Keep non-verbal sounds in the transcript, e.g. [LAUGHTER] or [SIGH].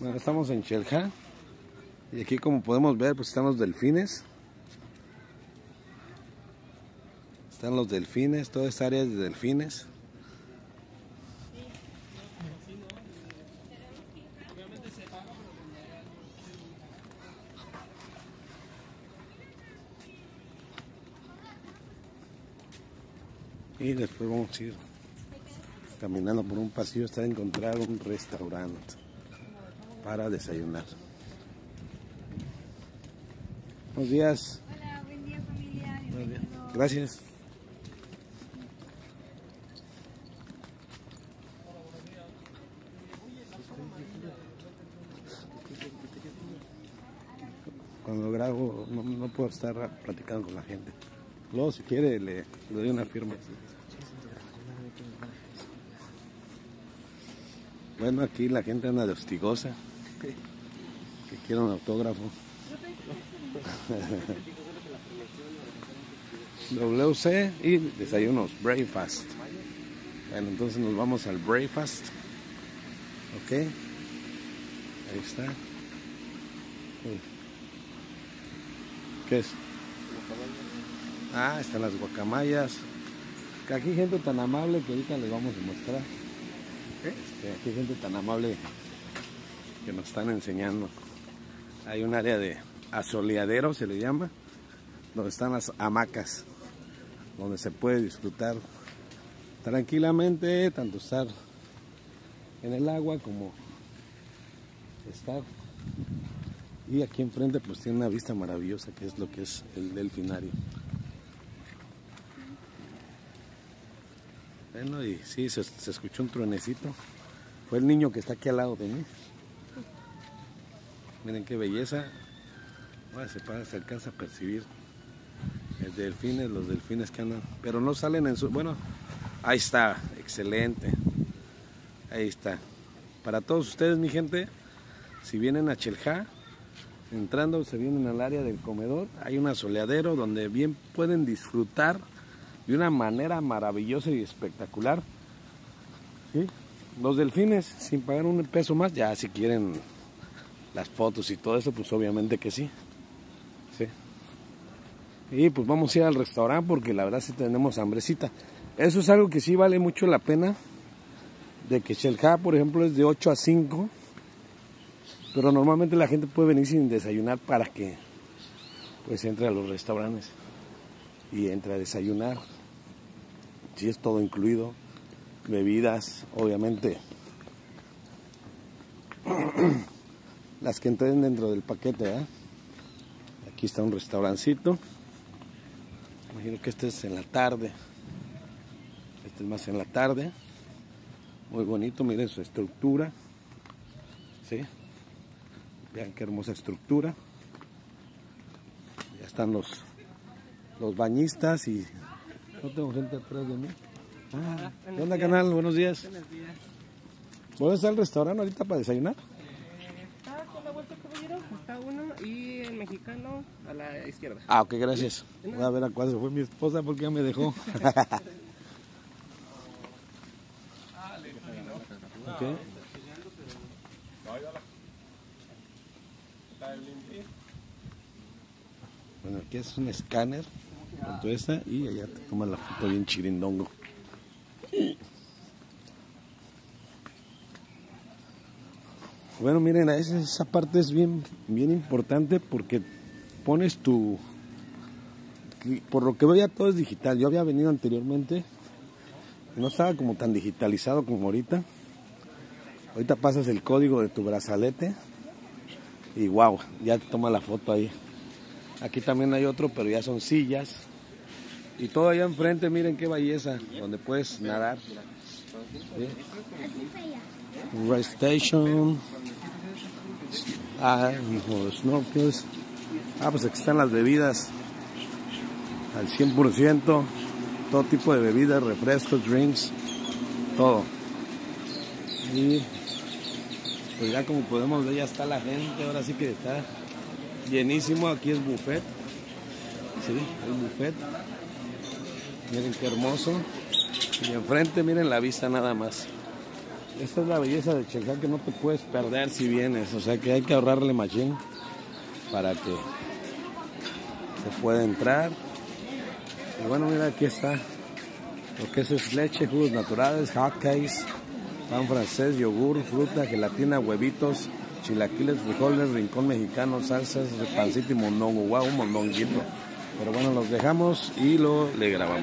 Bueno, estamos en Chelja. Y aquí como podemos ver, pues están los delfines. Están los delfines, toda esta área de delfines. Y después vamos a ir caminando por un pasillo hasta encontrar un restaurante para desayunar. Buenos días. Hola, buen día familia. Buenos días. Gracias. Cuando grabo no, no puedo estar platicando con la gente. Luego si quiere le, le doy una firma. Bueno, aquí la gente anda de hostigosa. Que quiere un autógrafo. [LAUGHS] WC y desayunos, breakfast. Bueno, entonces nos vamos al breakfast. Ok. Ahí está. ¿Qué es? Ah, están las guacamayas. Que aquí gente tan amable que ahorita les vamos a mostrar. Este, hay gente tan amable que nos están enseñando. Hay un área de asoleadero, se le llama, donde están las hamacas, donde se puede disfrutar tranquilamente, tanto estar en el agua como estar. Y aquí enfrente pues tiene una vista maravillosa que es lo que es el delfinario. Bueno, y sí, se, escuchó un truenecito. Fue el niño que está aquí al lado de mí. Miren qué belleza. Bueno, se, pa- se alcanza a percibir el delfines, los delfines que andan. Pero no salen en su... Bueno, ahí está, excelente. Ahí está. Para todos ustedes, mi gente, si vienen a Chelja, entrando, se vienen al área del comedor, hay un asoleadero donde bien pueden disfrutar de una manera maravillosa y espectacular. Los delfines, sin pagar un peso más, ya si quieren las fotos y todo eso, pues obviamente que sí. sí. Y pues vamos a ir al restaurante porque la verdad sí tenemos hambrecita. Eso es algo que sí vale mucho la pena. De que Shelja, por ejemplo, es de 8 a 5. Pero normalmente la gente puede venir sin desayunar para que pues entre a los restaurantes y entre a desayunar. Si es todo incluido, bebidas, obviamente. [CLEARS THROAT] Las que entren dentro del paquete, ¿eh? Aquí está un restaurancito. Imagino que este es en la tarde. Este es más en la tarde. Muy bonito, miren su estructura. ¿Sí? Vean qué hermosa estructura. Ya están los, los bañistas y no tengo gente atrás de mí. Ah, ¿Qué onda, canal? Buenos días. Buenos días. ¿Puedes estar al restaurante ahorita para desayunar? Eh, está con la vuelta caballero, está uno y el mexicano a la izquierda. Ah, ok, gracias. Voy a ver a cuál se fue mi esposa porque ya me dejó. [LAUGHS] Ok. Bueno, aquí es un escáner con tu esta y allá te tomas la foto bien chirindongo. Bueno, miren, esa, esa parte es bien, bien importante porque pones tu... Por lo que veo ya todo es digital. Yo había venido anteriormente no estaba como tan digitalizado como ahorita. Ahorita pasas el código de tu brazalete y wow, ya te toma la foto ahí. Aquí también hay otro, pero ya son sillas. Y todo allá enfrente, miren qué belleza, donde puedes nadar. ¿Sí? Rest station. Ah, los snorkels. Ah, pues aquí están las bebidas al 100%. Todo tipo de bebidas, refrescos, drinks, todo. Y pues ya como podemos ver, ya está la gente. Ahora sí que está llenísimo. Aquí es buffet. Sí, el buffet. Miren qué hermoso. Y enfrente, miren la vista nada más. esta es la belleza de Checán que no te puedes perder si vienes. O sea que hay que ahorrarle machín para que se pueda entrar. Y bueno, mira, aquí está. Lo que eso es leche, jugos naturales, hotcakes, pan francés, yogur, fruta, gelatina, huevitos, chilaquiles, frijoles, rincón mexicano, salsas, pancito y mondongo. Wow, un mondonguito. Pero bueno, los dejamos y lo le grabamos.